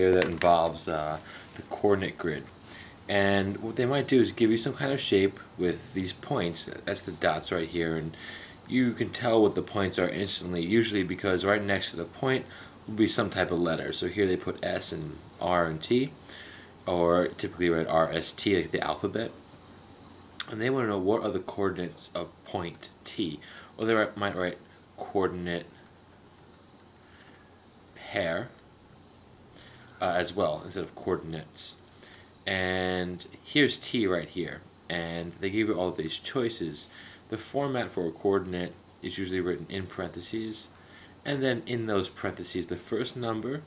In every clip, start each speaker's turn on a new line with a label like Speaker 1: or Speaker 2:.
Speaker 1: here that involves uh, the coordinate grid. And what they might do is give you some kind of shape with these points. That's the dots right here. And you can tell what the points are instantly, usually because right next to the point will be some type of letter. So here they put S and R and T, or typically write R, S, T, like the alphabet. And they want to know what are the coordinates of point T. Or they might write coordinate pair uh, as well instead of coordinates. And here's t right here. And they give you all these choices. The format for a coordinate is usually written in parentheses. And then in those parentheses, the first number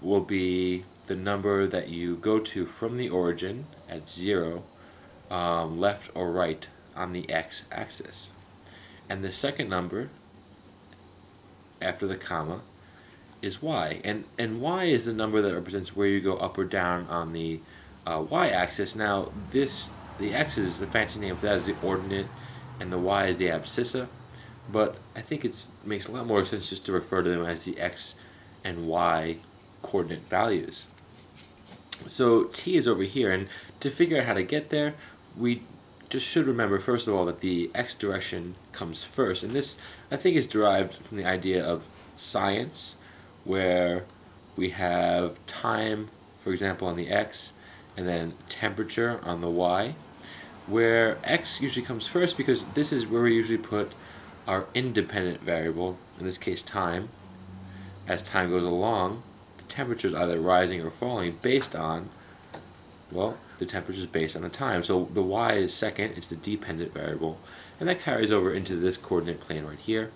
Speaker 1: will be the number that you go to from the origin at 0, um, left or right on the x-axis. And the second number, after the comma, is y. And, and y is the number that represents where you go up or down on the uh, y-axis. Now, this the x is the fancy name for that is the ordinate, and the y is the abscissa. But I think it makes a lot more sense just to refer to them as the x and y coordinate values. So t is over here, and to figure out how to get there, we just should remember, first of all, that the x direction comes first. And this, I think, is derived from the idea of science, where we have time, for example, on the x, and then temperature on the y, where x usually comes first because this is where we usually put our independent variable, in this case time. As time goes along, the temperature is either rising or falling based on, well, the temperature is based on the time. So the y is second, it's the dependent variable, and that carries over into this coordinate plane right here.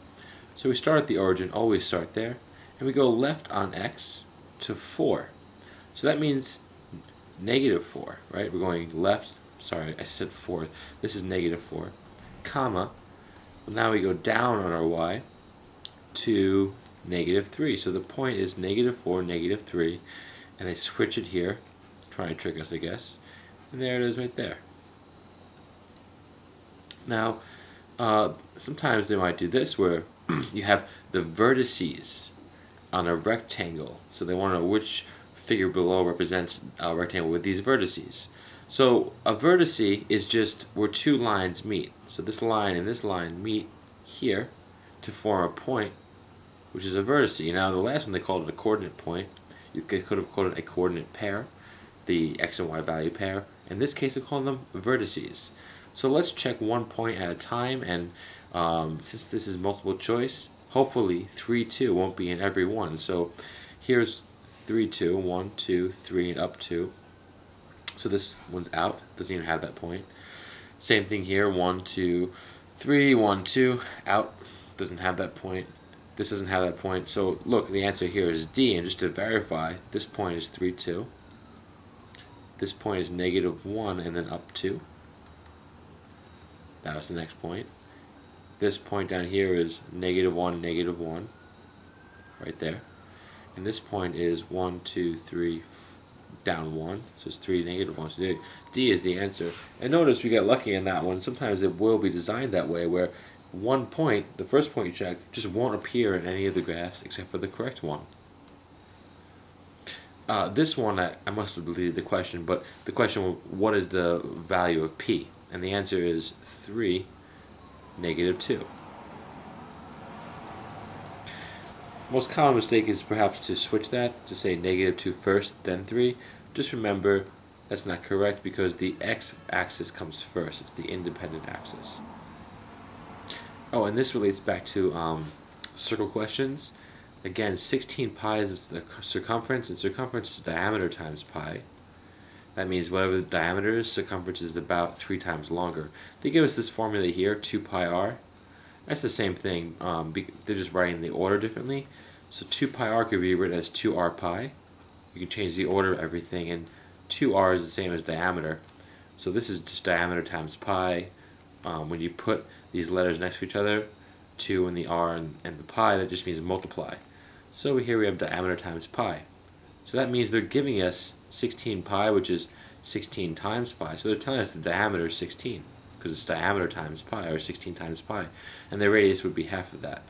Speaker 1: So we start at the origin, always start there, and we go left on x to 4. So that means negative 4, right? We're going left, sorry, I said 4. This is negative 4, comma. Now we go down on our y to negative 3. So the point is negative 4, negative 3, and they switch it here, trying to trick us, I guess. And there it is right there. Now, uh, sometimes they might do this where you have the vertices on a rectangle. So they want to know which figure below represents a rectangle with these vertices. So a vertice is just where two lines meet. So this line and this line meet here to form a point, which is a vertice. Now the last one they called it a coordinate point. You could have called it a coordinate pair, the x and y value pair. In this case, they call them vertices. So let's check one point at a time, and um, since this is multiple choice, hopefully 3, 2 won't be in every one. So here's 3, 2, 1, 2, 3, and up 2. So this one's out, doesn't even have that point. Same thing here, 1, 2, 3, 1, 2, out, doesn't have that point. This doesn't have that point. So look, the answer here is D, and just to verify, this point is 3, 2. This point is negative 1 and then up 2. That was the next point. This point down here is negative 1, negative 1, right there. And this point is 1, 2, 3, down 1, so it's 3 negative 1. So D is the answer. And notice we got lucky in that one. Sometimes it will be designed that way where one point, the first point you check, just won't appear in any of the graphs except for the correct one. Uh, this one, I, I, must have deleted the question, but the question what is the value of P? And the answer is 3, negative 2. Most common mistake is perhaps to switch that, to say negative 2 first, then 3. Just remember that's not correct because the x-axis comes first. It's the independent axis. Oh, and this relates back to um, circle questions. Again, 16 pi is the circumference, and circumference is diameter times pi. That means whatever the diameter is, circumference is about three times longer. They give us this formula here, 2 pi r. That's the same thing. Um, they're just writing the order differently. So 2 pi r could be written as 2r pi. You can change the order of everything, and 2r is the same as diameter. So this is just diameter times pi. Um, when you put these letters next to each other, 2 and the r and, and the pi, that just means multiply. So here we have diameter times pi. So that means they're giving us 16 pi, which is 16 times pi. So they're telling us the diameter is 16, because it's diameter times pi, or 16 times pi. And the radius would be half of that.